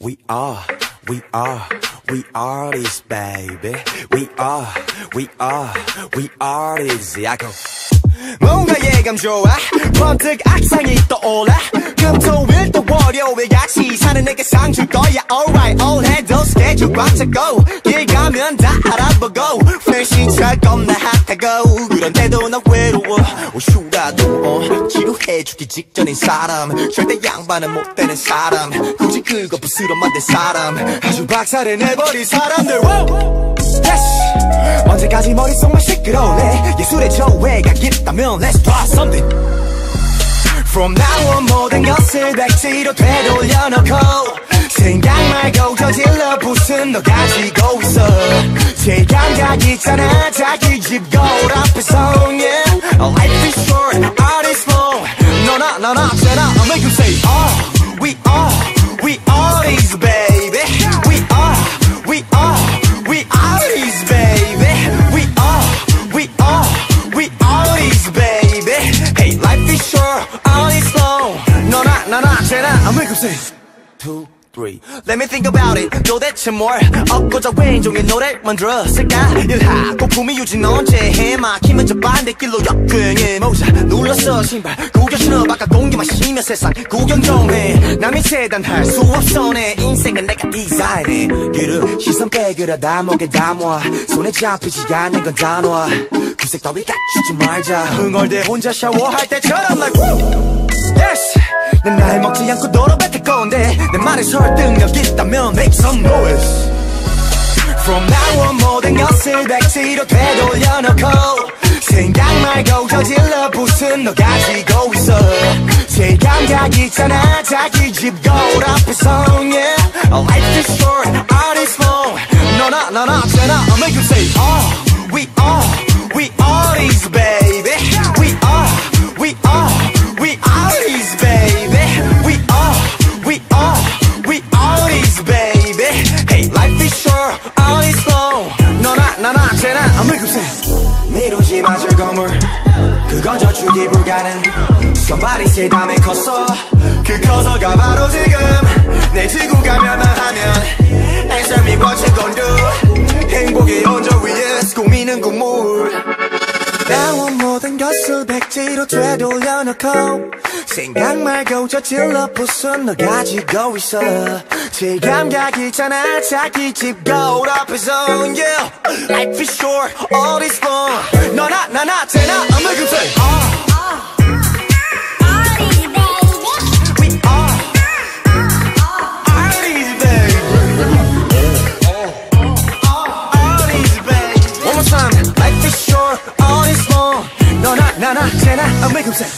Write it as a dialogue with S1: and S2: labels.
S1: We are, we are, we are this baby. We are, we are, we are this. I go. 뭔가 예감 좋아 번뜩 악상이 떠올라 금토일 또 월요일 같이 사는 내게 상 줄 거야 Alright all 꽉 차고 길 가면 다 알아보고 회시차 겁나 핫하고 그런데도 나 외로워. 오슈라도 어 지루해주기 직전인 사람. 절대 양반은 못 되는 사람. 굳이 그거 부스러 만든 사람. 아주 박살을 내버린 사람들. Wow! yes! 언제까지 머릿속만 시끄러울래 예술의 조회가 있다면 Let's try something. From now on 모든 것을 백지로 되돌려놓고 생각 말고 저질러 부순 너 가지고 있어 제 감각 있잖아 자기 집 거울 앞에서 yeah Life is short, art is long 너나 나나 쟤나 I'll make you say oh We are, we are these baby We are, we are, we are these baby We are, we are, we are these baby Hey life is short, art is long 너나 나나 쟤나 I'll make you say two three. Let me think about it. 도대체 뭘 엎고자 왼종의 노래를 만들었을까? 일하 고 품위 유지는 언제 해? 막히면 저 반대길로 역행해 모자 눌렀어. 신발 구겨 신어 바깥 공기 마시며 세상 구경 좀해. 남이 재단할 수 없어 내 인생은 내가 디자인해. 길을 시선 빼그려다 목에 담아. 손에 잡히지 않는 건 단어 구색 따위 갖추지 말자. 흥얼대 혼자 샤워할 때처럼 like woo! Yes! 난 날 먹지 않고 너로 뱉을 건데 내 말에 설득력 있다면 make some noise From now on 모든 것을 백지로 되돌려놓고 생각 말고 저질러 부순 너 가지고 있어 제 감각 있잖아 자기 집 거울 앞에서 yeah Life is make you say 미루지 마 즐거움을. 그건 저축이 불가능. Somebody say 다음에 컸어. 그 커서가 바로 지금 내 지구가 멸망하면 Answer me what you gon' do 행복이 언저 위에 고민은 국물. 나온 모든 것을 백지로 되돌려 놓고 생각 말고 저질러 부순 너 가지고 있어 제 감각 있잖아 자기 집 거울 앞에서 yeah Life is short, all is long 너나 나나 쟤나 I'm make you say ah We are Arties, baby. Arties, baby. One more time. Life is short, all is long. 너나 나나 쟤나 I'll make 'em say.